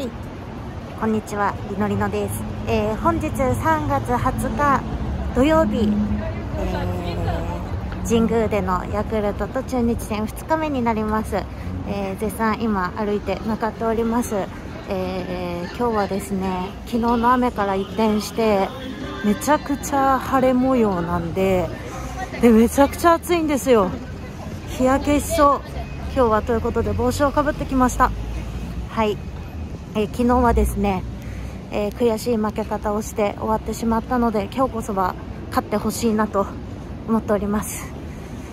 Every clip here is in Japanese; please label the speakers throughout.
Speaker 1: はい。こんにちはりのりのです、えー、本日3月20日土曜日、えー、神宮でのヤクルトと中日戦2日目になります、えー、絶賛今歩いて向かっております。えー、今日はですね昨日の雨から一転してめちゃくちゃ晴れ模様なんででめちゃくちゃ暑いんですよ。日焼けしそう。今日はということで帽子をかぶってきました。はい、えー、昨日はですね、えー、悔しい負け方をして終わってしまったので今日こそは勝ってほしいなと思っております、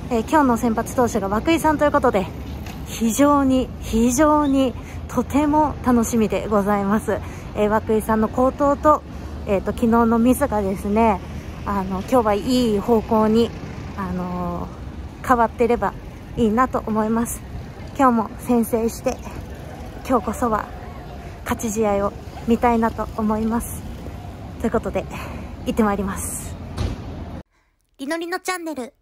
Speaker 1: えー、今日の先発投手が涌井さんということで非常に非常にとても楽しみでございます、えー、涌井さんの好投と,、えーと、昨日のミスがですねあの今日はいい方向に、あのー、変わってればいいなと思います。今日も先制して今日こそは勝ち試合を見たいなと思います。ということで行ってまいります。りのりのチャンネル。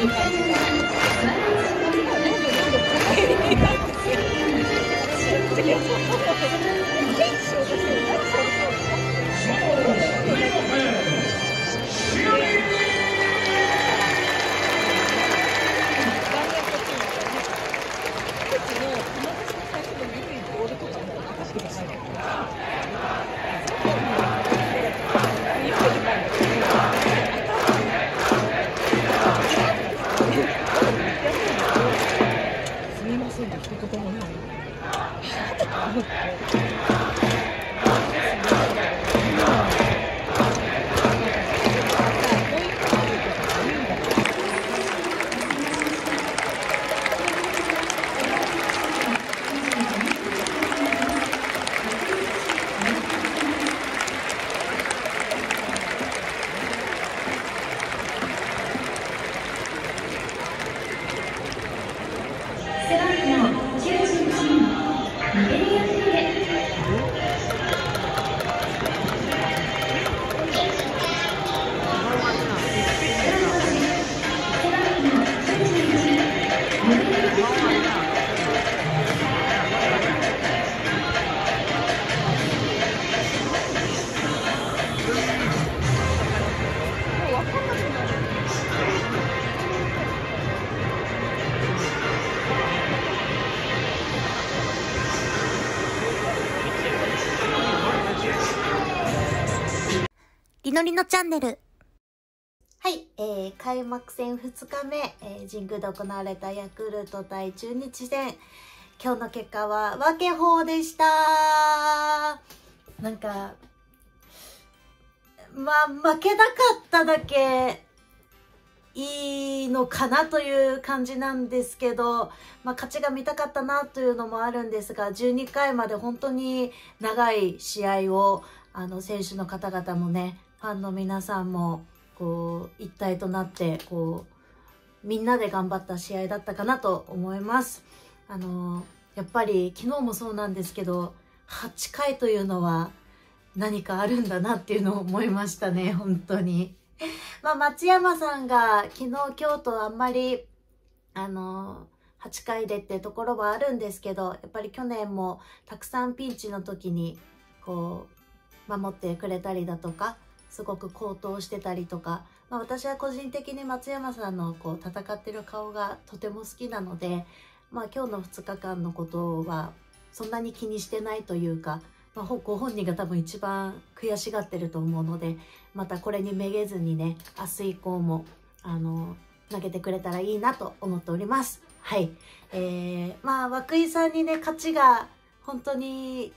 Speaker 1: Thank you. この辺？りのりのチャンネル。はい、えー、開幕戦2日目、えー、神宮で行われたヤクルト対中日戦。今日の結果は分け法でしたなんか、まあ、負けなかっただけいいのかなという感じなんですけど、まあ、勝ちが見たかったなというのもあるんですが、12回まで本当に長い試合を、あの、選手の方々もね、ファンの皆さんもこう一体となってこうみんなで頑張った試合だったかなと思います。あのやっぱり昨日もそうなんですけど8回というのは何かあるんだなっていうのを思いましたね本当に。まあ、松山さんが昨日今日とあんまりあの8回でってところはあるんですけどやっぱり去年もたくさんピンチの時にこう守ってくれたりだとかすごく高騰してたりとか、まあ、私は個人的に松山さんのこう戦ってる顔がとても好きなので、まあ、今日の2日間のことはそんなに気にしてないというか、まあ、ご本人が多分一番悔しがってると思うのでまたこれにめげずにね明日以降もあの投げてくれたらいいなと思っております。はい。えー、まあ、涌井さんにね、勝ちが本当に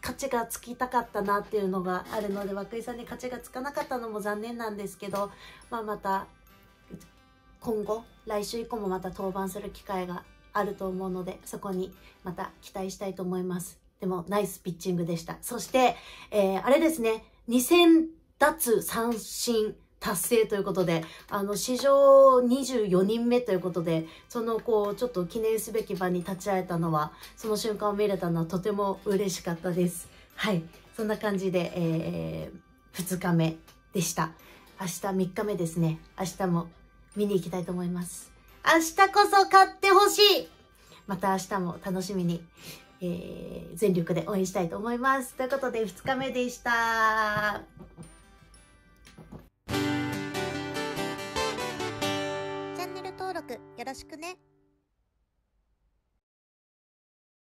Speaker 1: 価値がつきたかったなっていうのがあるので涌井さんに勝ちがつかなかったのも残念なんですけど、まあ、また今後来週以降もまた登板する機会があると思うのでそこにまた期待したいと思います。でもナイスピッチングでした。そして、えー、あれですね、2000奪三振。達成ということで、あの、史上24人目ということで、その、こう、ちょっと記念すべき場に立ち会えたのは、その瞬間を見れたのはとても嬉しかったです。はい。そんな感じで、えー、2日目でした。明日3日目ですね。明日も見に行きたいと思います。明日こそ買ってほしいまた明日も楽しみに、えー、全力で応援したいと思います。ということで2日目でした。
Speaker 2: 登録よろしくね。